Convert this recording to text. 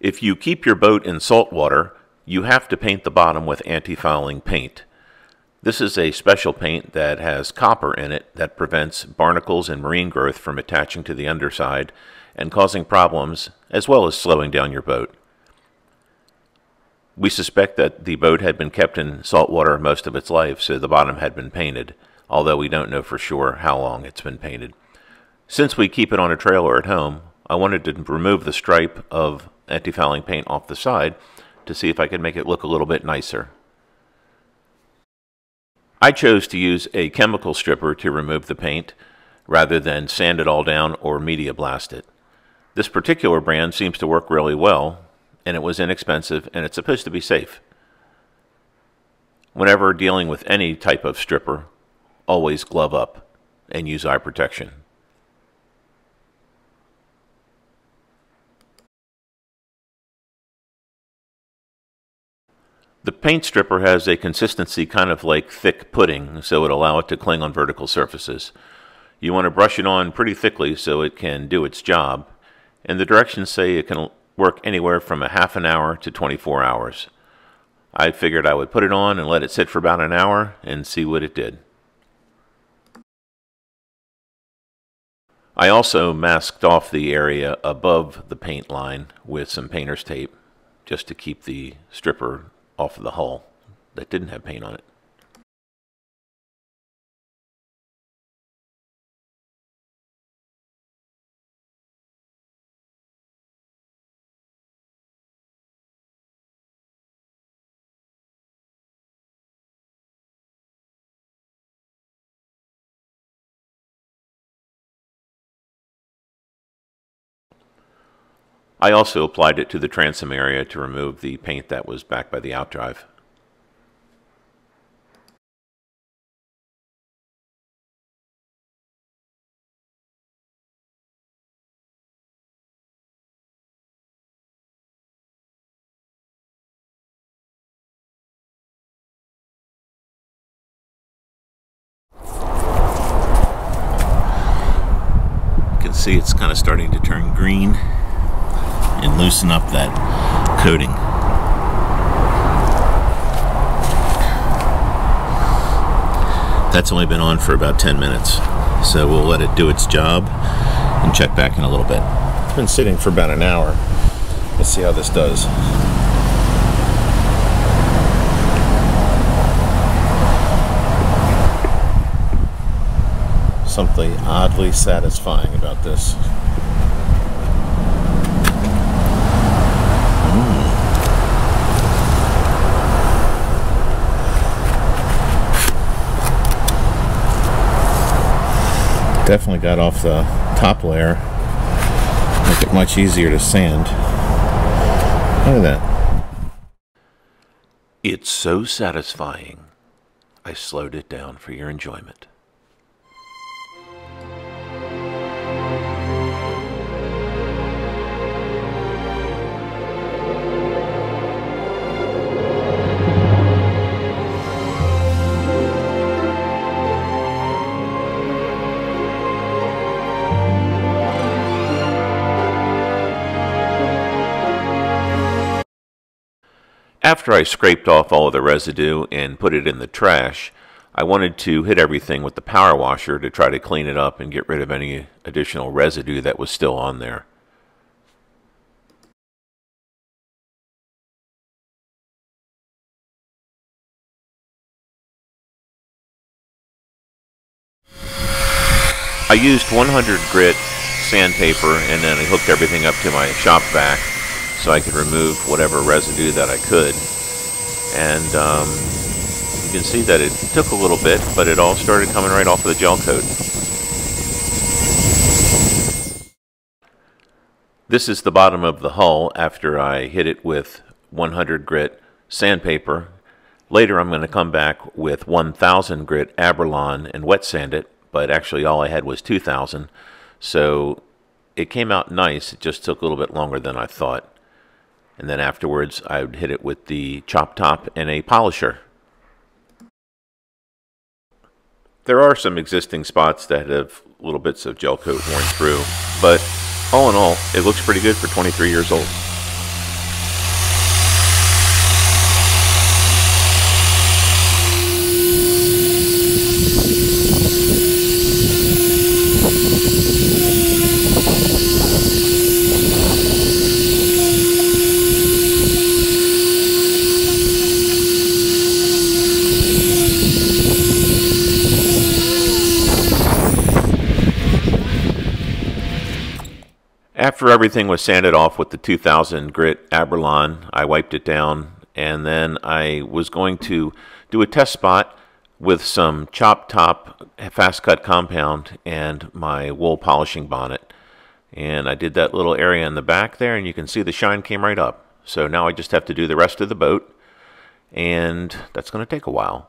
If you keep your boat in salt water, you have to paint the bottom with anti-fouling paint. This is a special paint that has copper in it that prevents barnacles and marine growth from attaching to the underside and causing problems as well as slowing down your boat. We suspect that the boat had been kept in salt water most of its life, so the bottom had been painted, although we don't know for sure how long it's been painted. Since we keep it on a trailer at home, I wanted to remove the stripe of anti-fouling paint off the side to see if I could make it look a little bit nicer. I chose to use a chemical stripper to remove the paint rather than sand it all down or media blast it. This particular brand seems to work really well, and it was inexpensive, and it's supposed to be safe. Whenever dealing with any type of stripper, always glove up and use eye protection. The paint stripper has a consistency kind of like thick pudding, so it allow it to cling on vertical surfaces. You want to brush it on pretty thickly so it can do its job, and the directions say it can work anywhere from a half an hour to 24 hours. I figured I would put it on and let it sit for about an hour and see what it did. I also masked off the area above the paint line with some painter's tape just to keep the stripper off of the hull that didn't have paint on it. I also applied it to the transom area to remove the paint that was back by the outdrive. See it's kind of starting to turn green and loosen up that coating. That's only been on for about 10 minutes, so we'll let it do its job and check back in a little bit. It's been sitting for about an hour. Let's see how this does. Something oddly satisfying about this. Definitely got off the top layer. Make it much easier to sand. Look at that. It's so satisfying. I slowed it down for your enjoyment After I scraped off all of the residue and put it in the trash, I wanted to hit everything with the power washer to try to clean it up and get rid of any additional residue that was still on there. I used 100 grit sandpaper and then I hooked everything up to my shop vac so I could remove whatever residue that I could. And um, you can see that it took a little bit, but it all started coming right off of the gel coat. This is the bottom of the hull after I hit it with 100 grit sandpaper. Later I'm going to come back with 1000 grit Abralon and wet sand it, but actually all I had was 2000. So it came out nice, it just took a little bit longer than I thought and then afterwards I would hit it with the chop top and a polisher. There are some existing spots that have little bits of gel coat worn through, but all in all, it looks pretty good for 23 years old. After everything was sanded off with the 2000 grit Abralon, I wiped it down and then I was going to do a test spot with some chop top fast cut compound and my wool polishing bonnet. And I did that little area in the back there and you can see the shine came right up. So now I just have to do the rest of the boat and that's going to take a while.